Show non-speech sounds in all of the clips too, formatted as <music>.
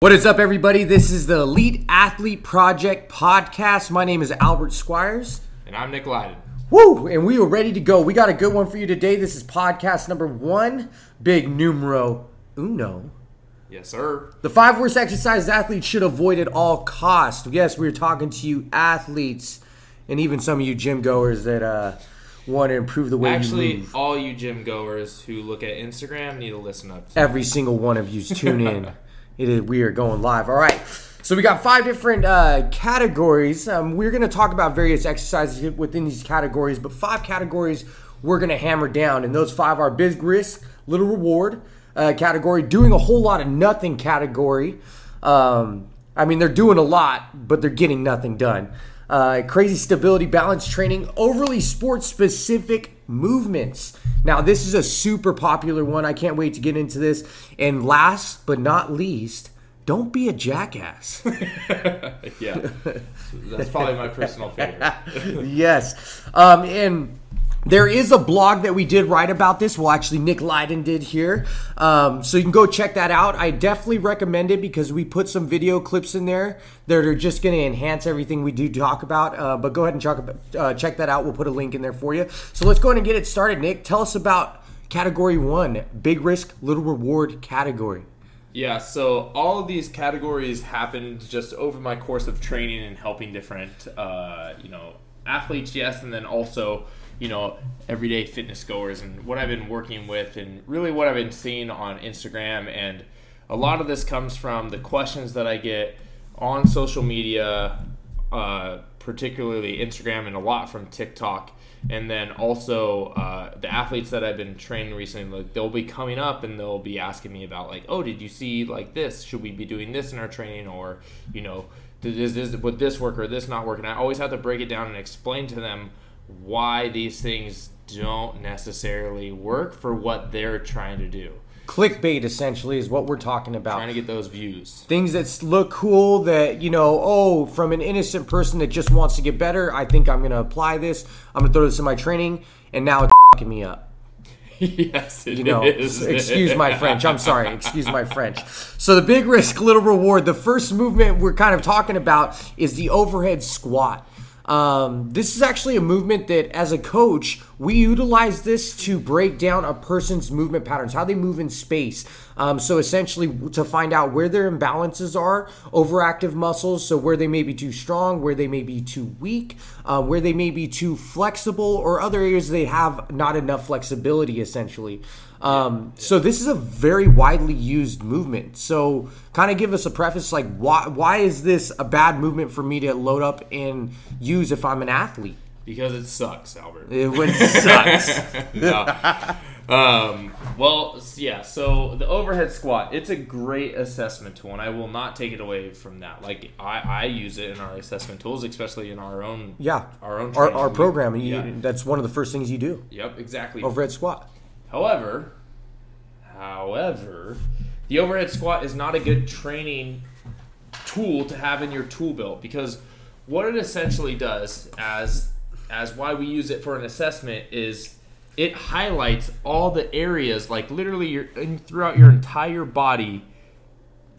What is up, everybody? This is the Elite Athlete Project podcast. My name is Albert Squires. And I'm Nick Lyden. Woo! And we are ready to go. We got a good one for you today. This is podcast number one, big numero uno. Yes, sir. The five worst exercises athletes should avoid at all costs. Yes, we're talking to you athletes and even some of you gym goers that uh, want to improve the way you Actually, move. all you gym goers who look at Instagram need to listen up. To every single one of you tune in. <laughs> it is, we are going live. All right. So we got five different uh, categories. Um, we're going to talk about various exercises within these categories, but five categories we're going to hammer down, and those five are big risk, little reward uh, category, doing a whole lot of nothing category. Um, I mean, they're doing a lot, but they're getting nothing done. Uh, crazy stability, balance training, overly sports specific movements. Now, this is a super popular one. I can't wait to get into this. And last but not least, don't be a jackass. <laughs> yeah, <laughs> that's probably my personal favorite. <laughs> yes. Um, and there is a blog that we did write about this. Well, actually, Nick Lyden did here. Um, so you can go check that out. I definitely recommend it because we put some video clips in there that are just going to enhance everything we do talk about. Uh, but go ahead and check, uh, check that out. We'll put a link in there for you. So let's go ahead and get it started, Nick. Tell us about category one big risk, little reward category. Yeah, so all of these categories happened just over my course of training and helping different, uh, you know, athletes, yes, and then also, you know, everyday fitness goers and what I've been working with and really what I've been seeing on Instagram. And a lot of this comes from the questions that I get on social media, uh, particularly Instagram, and a lot from TikTok. And then also uh, the athletes that I've been training recently, like they'll be coming up and they'll be asking me about like, oh, did you see like this? Should we be doing this in our training, or you know, does this would this work or this not work? And I always have to break it down and explain to them why these things don't necessarily work for what they're trying to do. Clickbait essentially is what we're talking about. Trying to get those views. things that look cool that you know oh from an innocent person that just wants to get better i think i'm gonna apply this i'm gonna throw this in my training and now it's fucking me up <laughs> yes, it you know is. excuse my french i'm sorry <laughs> excuse my french so the big risk little reward the first movement we're kind of talking about is the overhead squat um, this is actually a movement that, as a coach, we utilize this to break down a person's movement patterns, how they move in space. Um, so, essentially, to find out where their imbalances are, overactive muscles, so where they may be too strong, where they may be too weak, uh, where they may be too flexible, or other areas they have not enough flexibility, essentially. Um, so this is a very widely used movement. So kind of give us a preface like why why is this a bad movement for me to load up and use if I'm an athlete? Because it sucks, Albert. It would <laughs> sucks. <laughs> no. Um, well, yeah. So the overhead squat, it's a great assessment tool, and I will not take it away from that. Like I, I use it in our assessment tools, especially in our own, yeah. our own, Our, training. our We- program, you, yeah. that's one of the first things you do. Yep, exactly. Overhead squat. However, however, the overhead squat is not a good training tool to have in your tool belt because what it essentially does as as why we use it for an assessment is it highlights all the areas like literally your throughout your entire body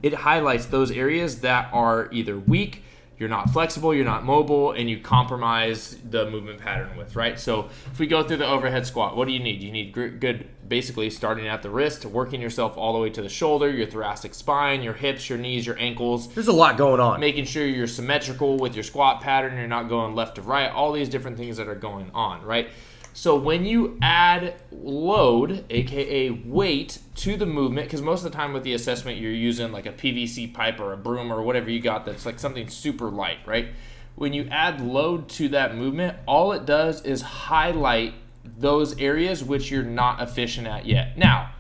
it highlights those areas that are either weak you're not flexible you're not mobile and you compromise the movement pattern with right so if we go through the overhead squat what do you need you need good basically starting at the wrist working yourself all the way to the shoulder your thoracic spine your hips your knees your ankles There's a lot going on. making sure you're symmetrical with your squat pattern, you're not going left to right, all these different things that are going on, right? So when you add load, aka weight, to the movement, because most of the time with the assessment you're using like a PVC pipe or a broom or whatever you got that's like something super light, right? When you add load to that movement, all it does is highlight those areas which you're not efficient at yet. Now,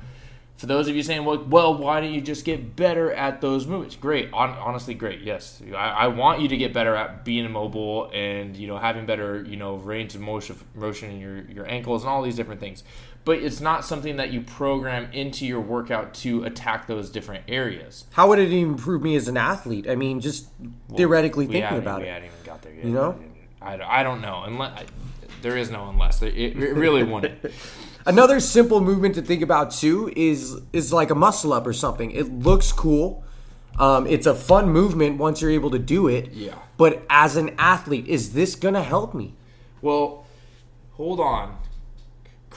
for those of you saying, well, well, why don't you just get better at those movements? Great, Hon- honestly, great. Yes, I, I want you to get better at being mobile and you know having better you know range of motion, motion in your your ankles and all these different things. But it's not something that you program into your workout to attack those different areas. How would it even improve me as an athlete? I mean, just theoretically We thinking about we it. hadn't even got there yet. You know? I, I don't know. Unless I, there is no unless. It, it really <laughs> wouldn't. Another simple movement to think about too is is like a muscle up or something. It looks cool. Um, it's a fun movement once you're able to do it. Yeah. But as an athlete, is this gonna help me? Well, hold on.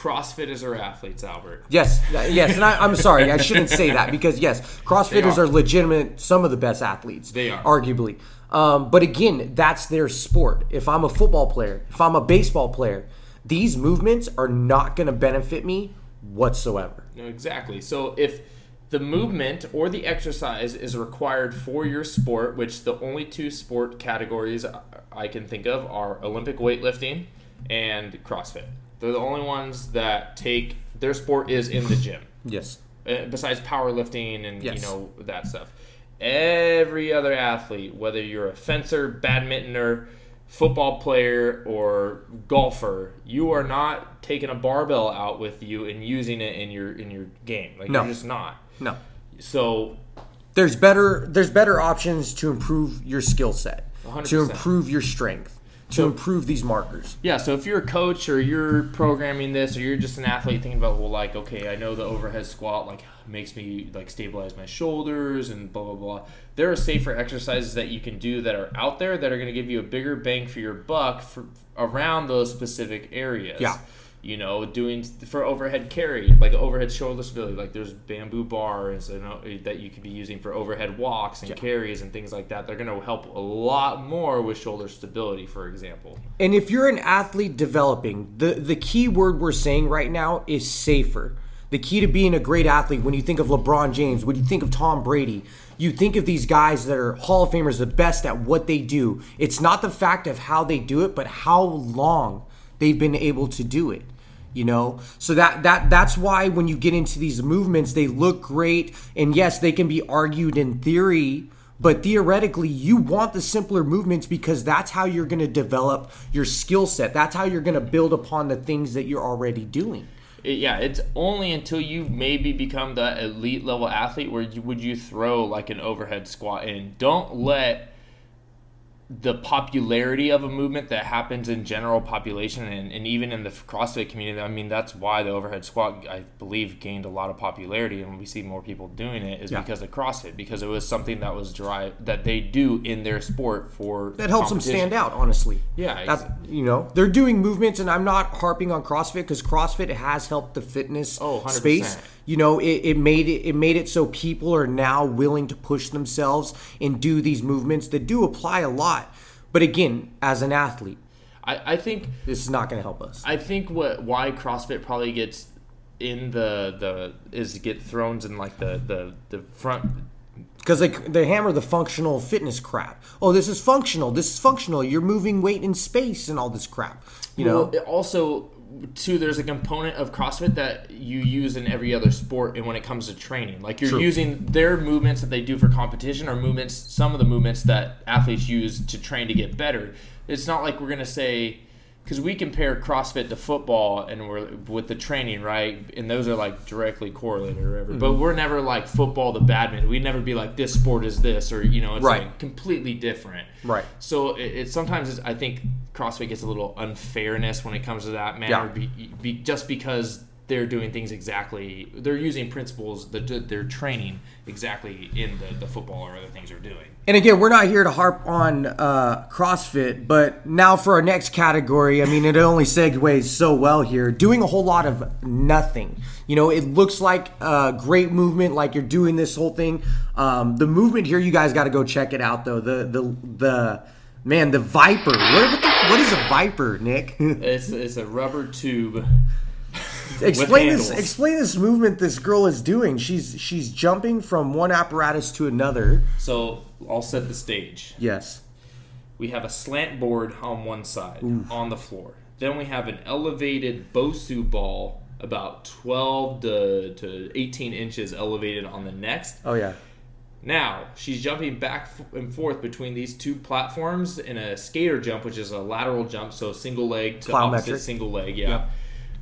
CrossFitters are athletes, Albert. Yes, yes, and I, I'm sorry, I shouldn't say that because yes, <laughs> CrossFitters are. are. legitimate, some of the best athletes. They are. arguably. Um, but again, that's their sport. If I'm a football player, if I'm a baseball player, these movements are not going to benefit me whatsoever. No, exactly. So if the movement or the exercise is required for your sport, which the only two sport categories I can think of are Olympic weightlifting and CrossFit. They're the only ones that take their sport is in the gym. Yes. uh, besides powerlifting and Yes. you know that stuff. Every other athlete, whether you're a fencer, badmintoner, football player, or golfer, you are not taking a barbell out with you and using it in your in your game. Like No. you're just not. No. So There's better. There's better options to improve your skill set, 100%. to improve your strength, to improve these markers. Yeah, so if you're a coach or you're programming this or you're just an athlete thinking about well like okay, I know the overhead squat like makes me like stabilize my shoulders and blah blah blah. There are safer exercises that you can do that are out there that are going to give you a bigger bang for your buck for around those specific areas. Yeah. You know, doing for overhead carry, like overhead shoulder stability, like there's bamboo bars know, uh, that you could be using for overhead walks and carries and things like that. They're going to help a lot more with shoulder stability, for example. And if you're an athlete developing, the the key word we're saying right now is safer. The key to being a great athlete, when you think of LeBron James, when you think of Tom Brady, you think of these guys that are Hall of Famers, the best at what they do. It's not the fact of how they do it, but how long they've been able to do it. You know, so that that that's why when you get into these movements, they look great, and yes, they can be argued in theory, but theoretically, you want the simpler movements because that's how you're going to develop your skill set. That's how you're going to build upon the things that you're already doing. Yeah, it's only until you maybe become the elite level athlete where you, would you throw like an overhead squat in. Don't let the popularity of a movement that happens in general population and, and even in the CrossFit community. I mean, that's why the overhead squat, I believe, gained a lot of popularity, and we see more people doing it is Yeah. because of CrossFit because it was something that was derived that they do in their sport for That helps them stand out, honestly. Yeah, That's, you know, they're doing movements, and I'm not harping on CrossFit because CrossFit has helped the fitness Oh, 100%. space. You know, it, it made it it made it so people are now willing to push themselves and do these movements that do apply a lot. But again, as an athlete, I, I think this is not going to help us. I think what why CrossFit probably gets in the the is get thrown in like the the the front. Because they, they hammer the functional fitness crap. Oh, this is functional. This is functional. You're moving weight in space and all this crap. You know, Well, it also too there's a component of CrossFit that you use in every other sport and when it comes to training. Like you're True. using their movements that they do for competition or movements some of the movements that athletes use to train to get better. It's not like we're going to say because we compare CrossFit to football and we're with the training, right? And those are like directly correlated or whatever. But mm-hmm. we're never like football to badminton. We'd never be like this sport is this or you know it's Right. like completely different. Right. So it, it sometimes I think CrossFit gets a little unfairness when it comes to that manner, Yeah. be, be, just because they're doing things exactly. They're using principles that they're training exactly in the, the football or other things they're doing. And again, we're not here to harp on uh, CrossFit, but now for our next category, I mean, it only segues so well here. Doing a whole lot of nothing. You know, it looks like a great movement, like you're doing this whole thing. Um, the movement here, you guys got to go check it out, though. The the the man, the Viper. What, what, the, what is a Viper, Nick? <laughs> It's it's a rubber tube. Explain this. Explain this movement this girl is doing. She's she's jumping from one apparatus to another. So I'll set the stage. Yes. We have a slant board on one side on the floor. Then we have an elevated Bosu ball about 12 to, to 18 inches elevated on the next. Oh yeah. Now she's jumping back and forth between these two platforms in a skater jump, which is a lateral jump, so single leg to opposite single leg. Yeah. Yeah.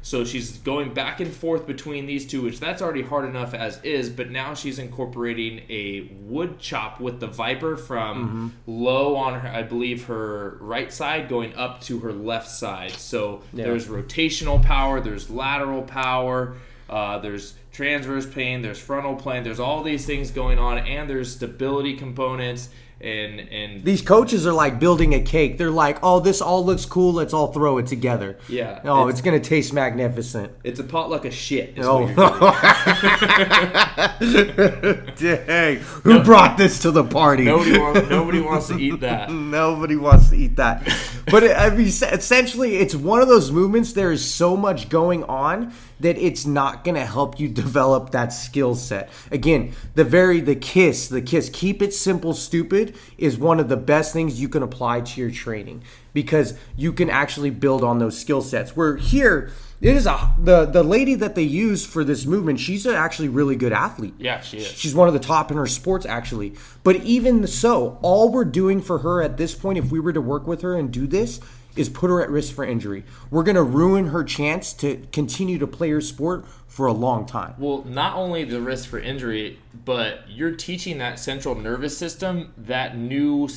So she's going back and forth between these two, which that's already hard enough as is. But now she's incorporating a wood chop with the Viper from Mm-hmm. low on her, I believe, her right side going up to her left side. So Yeah. there's rotational power, there's lateral power, uh, there's transverse plane, there's frontal plane, there's all these things going on, and there's stability components and and These coaches are like building a cake. They're like, "Oh, this all looks cool. Let's all throw it together." Yeah, Oh, it's- it's, gonna taste magnificent. it's a potluck of shit. Is Oh. <laughs> <laughs> what you're doing. Dang! Who brought this to the party? Nobody wants <laughs> nobody wants to eat that. Nobody wants to eat that. But it, I mean, essentially, it's one of those movements. There is so much going on that it's not going to help you develop that skill set. Again, the very the kiss, the kiss, keep it simple, stupid is one of the best things you can apply to your training because you can actually build on those skill sets. Where here. It is a the the lady that they use for this movement. She's a actually really good athlete. Yeah, she is. She's one of the top in her sports, actually. But even so, all we're doing for her at this point, if we were to work with her and do this, is put her at risk for injury. We're going to ruin her chance to continue to play her sport for a long time. Well, not only the risk for injury, but you're teaching that central nervous system that new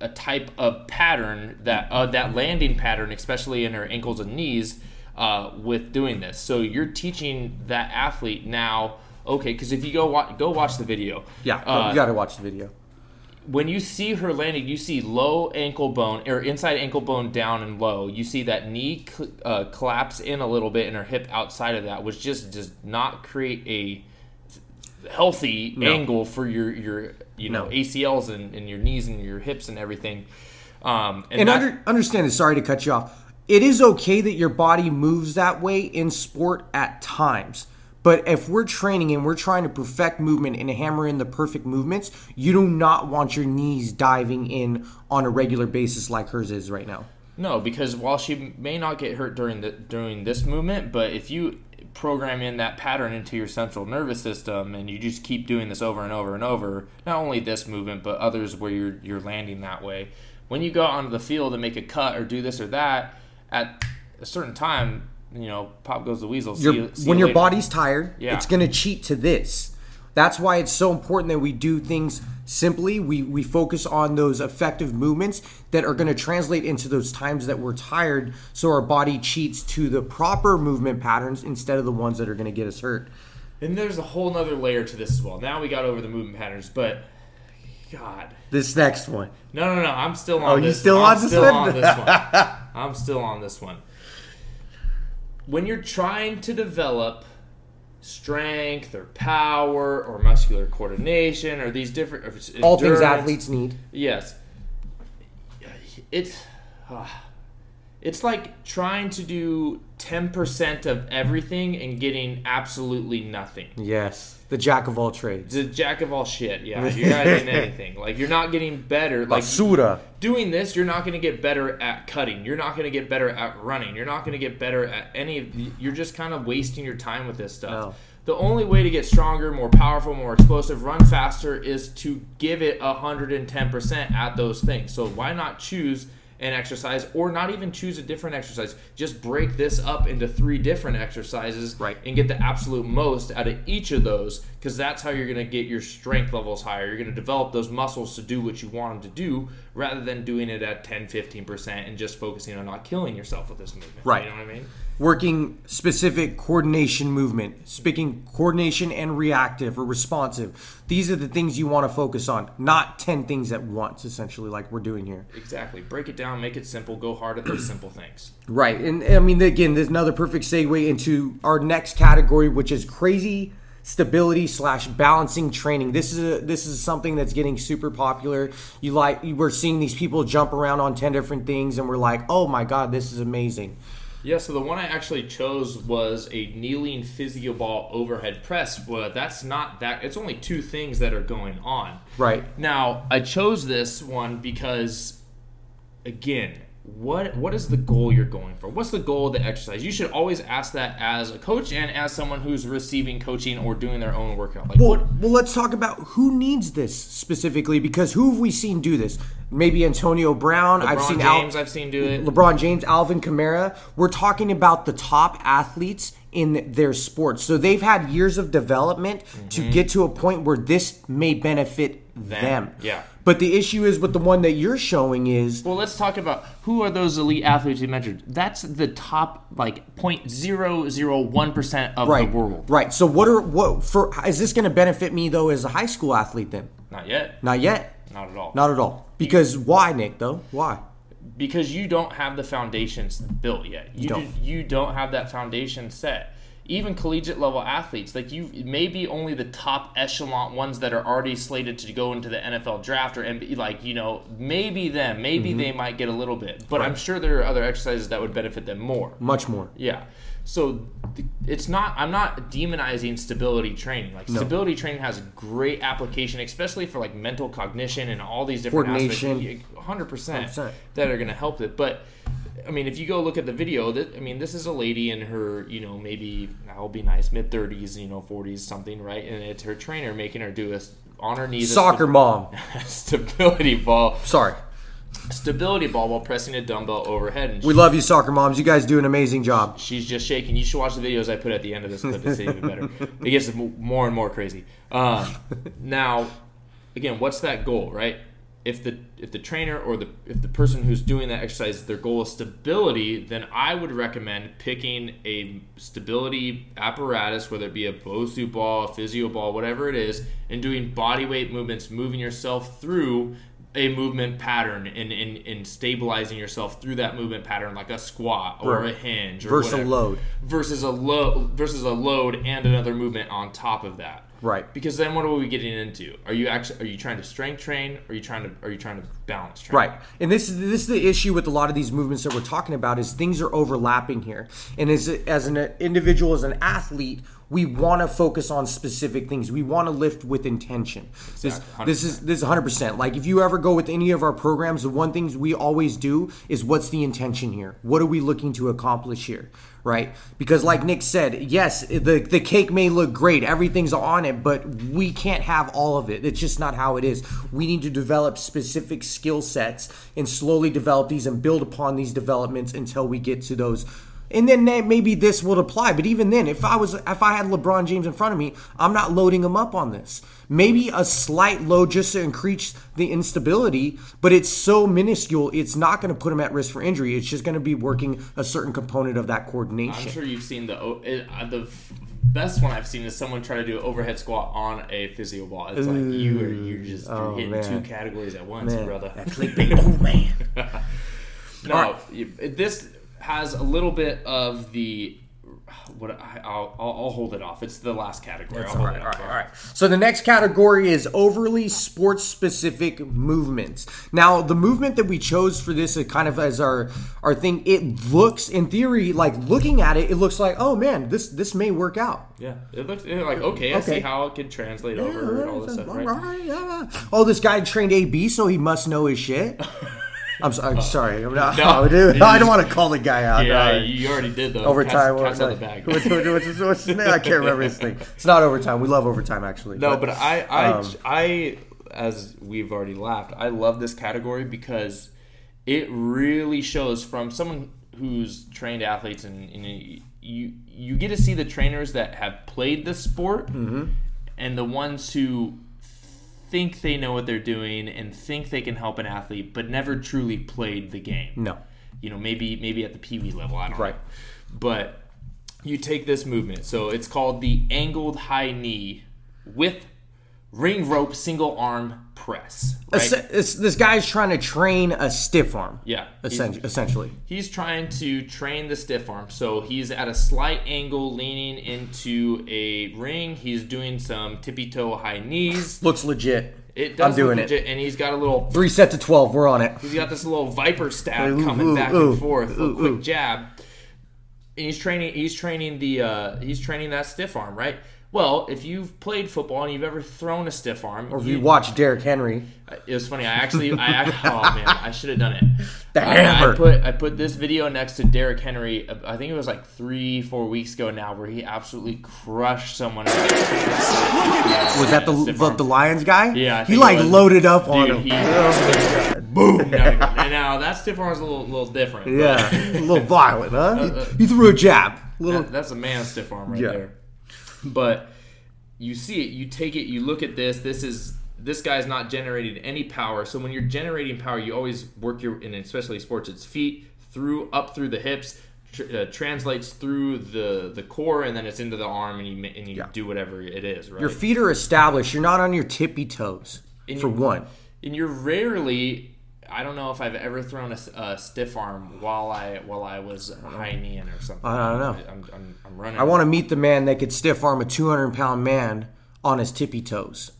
a type of pattern that uh, that landing pattern, especially in her ankles and knees, uh, with doing this. So you're teaching that athlete now. Okay, because if you go wa- go watch the video, Yeah, uh, you got to watch the video. when you see her landing, you see low ankle bone or inside ankle bone down and low. You see that knee cl- uh, collapse in a little bit and her hip outside of that, which just does not create a healthy No. angle for your your you know No. ACLs and, and your knees and your hips and everything. Um, and And that- under, understand this, sorry to cut you off. It is okay that your body moves that way in sport at times. But if we're training and we're trying to perfect movement and hammer in the perfect movements, you do not want your knees diving in on a regular basis like hers is right now. No, because while she may not get hurt during the during this movement, but if you program in that pattern into your central nervous system and you just keep doing this over and over and over, not only this movement but others where you're you're landing that way, when you go onto the field and make a cut or do this or that at a certain time, you know, pop goes the weasel. See Your- you- see when you your body's tired, Yeah. it's going to cheat to this. That's why it's so important that we do things simply. We we focus on those effective movements that are going to translate into those times that we're tired, so our body cheats to the proper movement patterns instead of the ones that are going to get us hurt. And there's a whole nother layer to this as well. Now we got over the movement patterns, but God. This next one. No, no, no. I'm still on Oh, you this still one. on I'm this still one? on this one. <laughs> I'm still on this one. When you're trying to develop strength or power or muscular coordination or these different or All things athletes need. Yes. It's ah. it's like trying to do 10% of everything and getting absolutely nothing. Yes, the jack of all trades. The jack of all shit. Yeah, <laughs> you're not getting anything. Like you're not getting better. Like Basura. doing this, you're not going to get better at cutting. You're not going to get better at running. You're not going to get better at any of. You're just kind of wasting your time with this stuff. No. The only way to get stronger, more powerful, more explosive, run faster is to give it 110% at those things. So why not choose an exercise or not even choose a different exercise? Just break this up into three different exercises Right. and get the absolute most out of each of those because that's how you're going to get your strength levels higher. You're going to develop those muscles to do what you want them to do rather than doing it at 10, 15% and just focusing on not killing yourself with this movement. Right. You know what I mean? Working specific coordination movement, speaking coordination and reactive or responsive. These are the things you want to focus on, not 10 things at once, essentially, like we're doing here. Exactly. Break it down, make it simple, go hard at those <clears throat> simple things. Right. And I mean, again, there's another perfect segue into our next category, which is crazy stability slash balancing training. This is a, this is something that's getting super popular. You like we're seeing these people jump around on 10 different things and we're like, "Oh my god, this is amazing." Yeah, so the one I actually chose was a kneeling physio ball overhead press. Well, that's not that. It's only two things that are going on. Right. Now, I chose this one because, again, what what is the goal you're going for? What's the goal of the exercise? You should always ask that as a coach and as someone who's receiving coaching or doing their own workout. Like, Well, what? well, let's talk about who needs this specifically because who have we seen do this? Maybe Antonio Brown. I've LeBron seen Al- James, I've seen do it. LeBron James, Alvin Kamara. We're talking about the top athletes in their sports. So they've had years of development Mm-hmm. to get to a point where this may benefit them. Yeah. But the issue is with the one that you're showing is Well, let's talk about who are those elite athletes you mentioned. That's the top like point zero zero one percent of right, the world. right. So what are what for? Is this going to benefit me though as a high school athlete? Then Not yet. not yet, Not at all. not at all. Because why, Nick? Though why? because you don't have the foundations built yet. You don't. do- you don't have that foundation set. Even collegiate level athletes, like you, maybe only the top echelon ones that are already slated to go into the NFL draft or like you know, maybe them, maybe Mm-hmm. they might get a little bit, but I'm sure there are other exercises that would benefit them more. Much more. Yeah. So it's not. I'm not demonizing stability training. Like stability training has a great application, especially for like mental cognition and all these different Coordination. Percent 100%. that are going to help it. But I mean, if you go look at the video, that I mean, this is a lady in her, you know, maybe I'll be nice, mid thirties, you know, forties, something, right? And it's her trainer making her do a on her knees Soccer mom. <laughs> stability ball, Sorry. stability ball while pressing a dumbbell overhead. And We love you, soccer moms. You guys do an amazing job. She's just shaking. You should watch the videos I put at the end of this clip to see even better. It gets more and more crazy. Um, <laughs> now, again, what's that goal, right? If the if the trainer or the if the person who's doing that exercise their goal is stability, then I would recommend picking a stability apparatus, whether it be a Bosu ball, a physio ball, whatever it is, and doing body weight movements, moving yourself through a movement pattern and, and, and stabilizing yourself through that movement pattern like a squat or Right. a hinge or Versus a load. versus a load versus a load and another movement on top of that Right. because then what are we getting into are you actually are you trying to strength train or are you trying to are you trying to balance train Right. And this is this is the issue with a lot of these movements that we're talking about is things are overlapping here. And as as an individual as an athlete, we want to focus on specific things. We want to lift with intention. This, Exactly. this is this is 100%. Like if you ever go with any of our programs, the one things we always do is what's the intention here? What are we looking to accomplish here? Right? Because like Nick said, yes, the the cake may look great, everything's on it, but we can't have all of it. It's just not how it is. We need to develop specific skill sets and slowly develop these and build upon these developments until we get to those and then may- maybe this would apply. But even then, if I was if I had LeBron James in front of me, I'm not loading him up on this. Maybe a slight load just to increase the instability, but it's so minuscule, it's not going to put him at risk for injury. It's just going to be working a certain component of that coordination. i'm sure you've seen the uh, the best one i've seen is someone try to do an overhead squat on a physio ball it's like you are you're just you're Oh, hitting man. two categories at once Man, brother that clickbait, oh man. <laughs> No, you- this has a little bit of the what I, I'll, I'll hold it off. It's the last category. I'll All right, it all right, all right. So the next category is overly sports specific movements. Now, the movement that we chose for this is kind of as our our thing. It looks, in theory, like looking at it, it looks like, oh man, this this may work out. Yeah, it looks it like okay. I Okay. see how it can translate over and all this stuff, right? Alright, yeah. Oh, this guy trained AB, so he must know his shit. <laughs> I'm, so, I'm sorry. I'm not, No. <laughs> dude, I don't want to <laughs> call the guy out. Yeah, No. you already did though. overtime. Cat's, cat's what- out the bag. <laughs> What's, what's, his name? I can't remember his thing. It's not overtime. We love overtime, actually. No, but I, I, um, I, as we've already laughed, I love this category because it really shows from someone who's trained athletes and, and you you get to see the trainers that have played the sport Mm-hmm. and the ones who think they know what they're doing and think they can help an athlete but never truly played the game no. you know maybe maybe at the pee wee level i don't know. Right. know but you take this movement so it's called the angled high knee with ring rope single arm press right Es- this guy's trying to train a stiff arm. yeah he's, essentially. he's trying to train the stiff arm so he's at a slight angle leaning into a ring he's doing some tippy toe high knees Looks legit. it does I'm doing legit, and he's got a little Three set to twelve. We're on it. He's got this little viper stab Ooh, coming ooh, back ooh, and forth, a quick jab. And he's training. He's training the. Uh, he's training that stiff arm, right? Well, if you've played football and you've ever thrown a stiff arm, Or if you watch Derrick Henry, it was funny. I actually, I <laughs> oh man, I should have done it. The I, hammer. I put I put this video next to Derrick Henry. uh, I think it was like three, four weeks ago now, where he absolutely crushed someone. was that the the, the Lions guy? Yeah, I he like loaded up on him. he- Oh. Boom. No, and now that stiff arm is a little, little different. Yeah, a little violent, huh? <laughs> uh, he, he threw a jab. Little. That- that's a man stiff arm right Yeah. there. But you see it, you take it, you look at this. This is this guy's not generating any power. So when you're generating power, you always work your, and especially sports, it's feet through up through the hips, tr- uh, translates through the the core, and then it's into the arm, and you and you Yeah. do whatever it is. Right. Your feet are established. You're not on your tippy toes. For you- one, and you're rarely. I don't know if I've ever thrown a stiff arm while I while I was high kneeing or something. I don't know. I'm, I'm, I'm running. I want to meet the man that could stiff arm a 200 pound man on his tippy toes,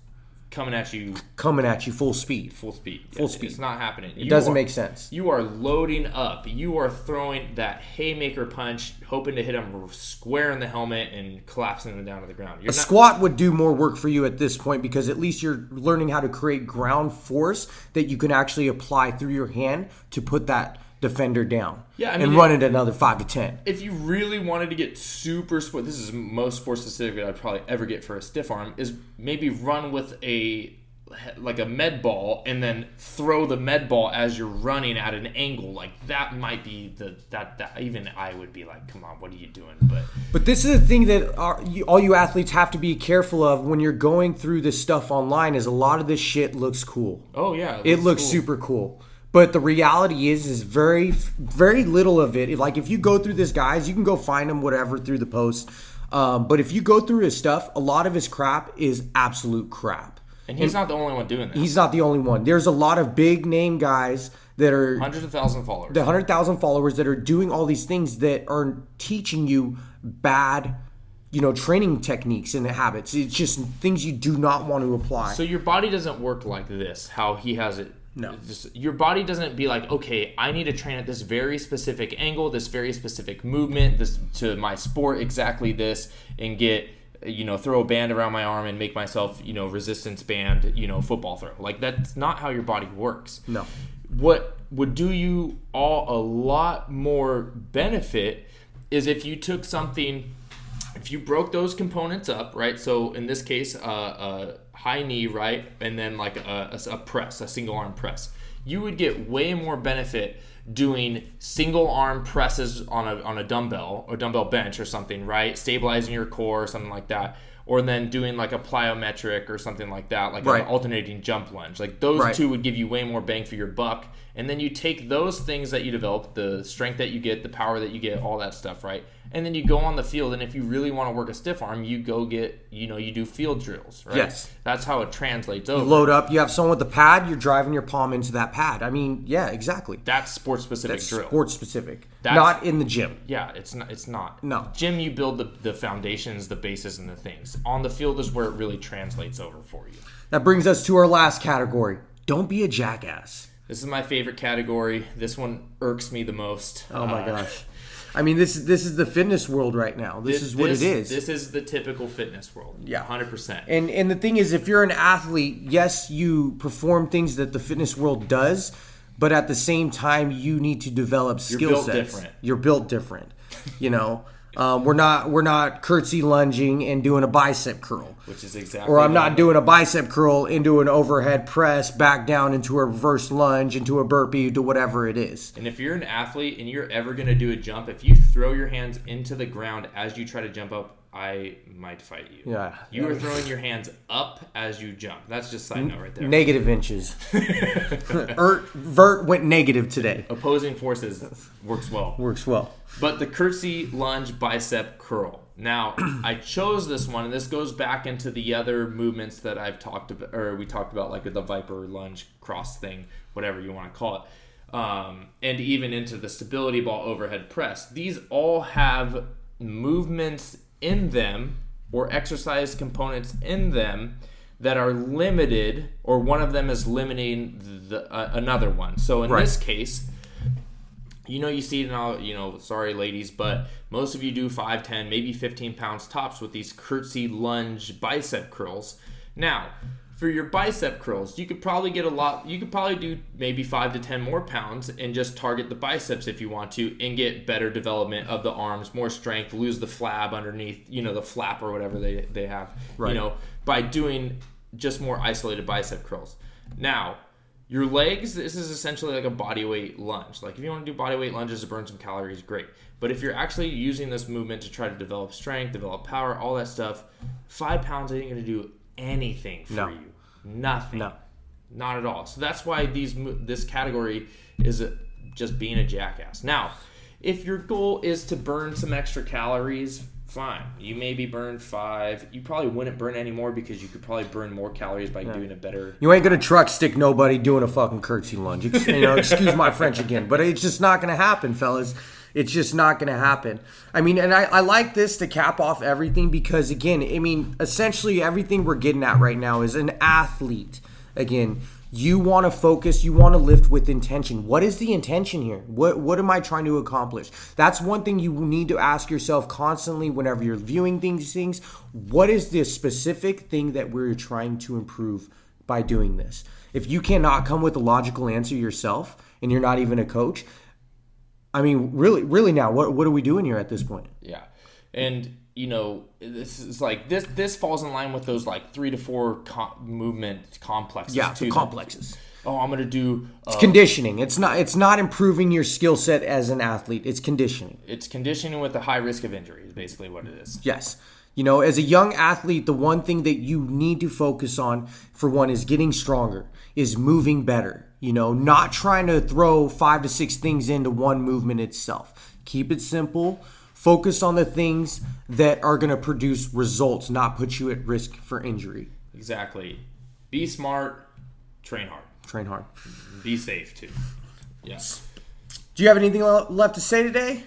coming at you coming at you full speed. full speed. Full speed. It's not happening. It doesn't make sense. You are loading up. You are throwing that haymaker punch, hoping to hit him square in the helmet and collapsing them down to the ground. You're A not, squat would do more work for you at this point because at least you're learning how to create ground force that you can actually apply through your hand to put that defender down. Yeah, I and run it another five to ten. if you really wanted to get super sport, this is most sport specific that I'd probably ever get for a stiff arm is maybe run with a like a med ball and then throw the med ball as you're running at an angle like that might be the that, that even I would be like come on what are you doing but But this is the thing that our, you, all you athletes have to be careful of when you're going through this stuff online. Is a lot of this shit looks cool. oh yeah It looks cool. super cool. But the reality is, is very, very little of it. Like if you go through this, guys, you can go find him whatever through the post. Um, but if you go through his stuff, a lot of his crap is absolute crap. and he's not the only one doing that He's not the only one. There's a lot of big name guys that are hundreds of thousand followers the hundred thousand followers that are doing all these things that are teaching you bad, you know, training techniques and habits. It's just things you do not want to apply. So your body doesn't work like this. How he has it. No. Just, your body doesn't be like, okay, I need to train at this very specific angle, this very specific movement, this to my sport exactly this, and get you know throw a band around my arm and make myself you know resistance band you know football throw. Like that's not how your body works. no. What would do you all a lot more benefit is if you took something, if you broke those components up, right? So in this case, uh, a high knee, right, and then like a, a, a press, a single arm press, you would get way more benefit doing single arm presses on a on a dumbbell or dumbbell bench or something, right? Stabilizing your core or something like that. Or then doing like a plyometric or something like that, like Right. an alternating jump lunge. Like those Right. two would give you way more bang for your buck. And then you take those things that you develop, the strength that you get, the power that you get, all that stuff, right? And then you go on the field, and if you really want to work a stiff arm, you go get, you know, you do field drills, right? Yes. That's how it translates over. load up. You have someone with a pad. You're driving your palm into that pad. I mean, yeah, exactly. That's sport specific That's drill. sports specific, That's- not in the gym. Yeah, it's not. It's not. No. Gym, you build the, the foundations, the bases, and the things. On the field is where it really translates over for you. That brings us to our last category. Don't be a jackass. This is my favorite category. This one irks me the most. Oh my Uh, gosh. I mean, this is this is the fitness world right now. This, is what this- it is. This is the typical fitness world. Yeah. hundred percent. And and the thing is, if you're an athlete, yes, you perform things that the fitness world does, but at the same time, you need to develop skill built sets. different. You're built different. You know, um, we're not we're not curtsy lunging and doing a bicep curl. Which is exactly. Or I'm not doing a bicep curl into an overhead press, back down into a reverse lunge, into a burpee, to whatever it is. And if you're an athlete and you're ever going to do a jump, if you throw your hands into the ground as you try to jump up, I might fight you. Yeah. You are throwing your hands up as you jump. That's just side note right there. Negative inches. <laughs> Ert, vert went negative today. Opposing forces works well. Works well. But the curtsy lunge bicep curl. Now, <clears throat> I chose this one, and this goes back into the other movements that I've talked about, or we talked about, like the viper lunge cross thing, whatever you want to call it, um, and even into the stability ball overhead press. These all have movements in them or exercise components in them that are limited, or one of them is limiting the, uh, another one. So in Right. this case, you know you see it now you know sorry ladies but most of you do 5 10 maybe 15 pounds tops with these curtsy lunge bicep curls now for your bicep curls you could probably get a lot you could probably do maybe 5 to 10 more pounds and just target the biceps if you want to and get better development of the arms more strength lose the flab underneath you know the flap or whatever they, they have Right. you know by doing just more isolated bicep curls now your legs, this is essentially like a body weight lunge. Like if you want to do body weight lunges to burn some calories, great. But if you're actually using this movement to try to develop strength, develop power, all that stuff, five pounds ain't gonna do anything for No. you. Nothing. No. Not at all. So that's why these this category is just being a jackass. Now, if your goal is to burn some extra calories, fine. You maybe burn five. You probably wouldn't burn any more because you could probably burn more calories by doing a better. You ain't gonna truck stick nobody doing a fucking curtsy lunge. You know, excuse my French again, but it's just not gonna happen, fellas. It's just not gonna happen. I mean, and I, I like this to cap off everything because again, I mean, essentially everything we're getting at right now is an athlete. Again, you want to focus, you want to lift with intention. What is the intention here? What what am I trying to accomplish? That's one thing you need to ask yourself constantly whenever you're viewing things things. What is the specific thing that we're trying to improve by doing this? If you cannot come with a logical answer yourself and you're not even a coach, I mean, really really now, what what are we doing here at this point? Yeah, and you know this is like this. This falls in line with those like three to four com- movement complexes. Yeah, too, the that- complexes. Oh, I'm gonna do. Uh, Conditioning. It's not it's not improving your skill set as an athlete. It's conditioning. it's conditioning with a high risk of injury. Is basically what it is. Yes. You know, as a young athlete, the one thing that you need to focus on, for one, is getting stronger, is moving better. You know, not trying to throw five to six things into one movement itself. Keep it simple. Focus on the things that are going to produce results, not put you at risk for injury. Exactly. Be smart. Train hard. Train hard. Be safe too. Yes. Do you have anything left to say today?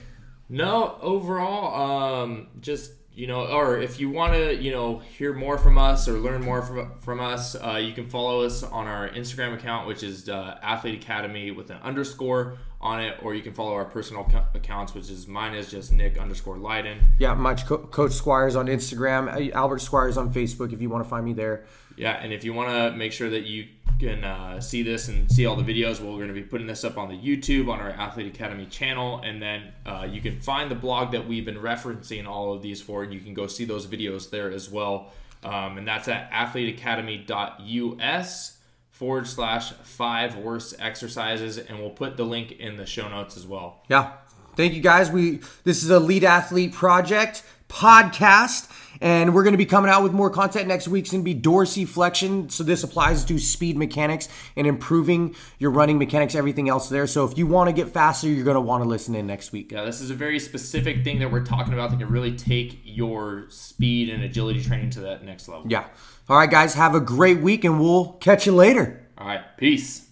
No, overall, um, just you know, or if you want to, you know, hear more from us or learn more from from us, uh, you can follow us on our Instagram account, which is uh, Athlete Academy with an underscore on it, or you can follow our personal co- accounts, which is mine is just Nick underscore Leiden. Yeah, my co- coach Squires on Instagram, Albert Squires on Facebook. If you want to find me there. Yeah, and if you want to make sure that you can uh, see this and see all the videos, we're going to be putting this up on the YouTube on our Athlete Academy channel, and then uh, you can find the blog that we've been referencing all of these for, and you can go see those videos there as well. Um, and that's at athleteacademy.us forward slash five worst exercises, and we'll put the link in the show notes as well. Yeah. Thank you guys. We this is Elite Athlete Project podcast and we're going to be coming out with more content next week. It's going to be dorsiflexion. So this applies to speed mechanics and improving your running mechanics, everything else there. So if you want to get faster, you're going to want to listen in next week. Yeah, this is a very specific thing that we're talking about that can really take your speed and agility training to that next level. Yeah. All right, guys. Have a great week and we'll catch you later. All right, peace.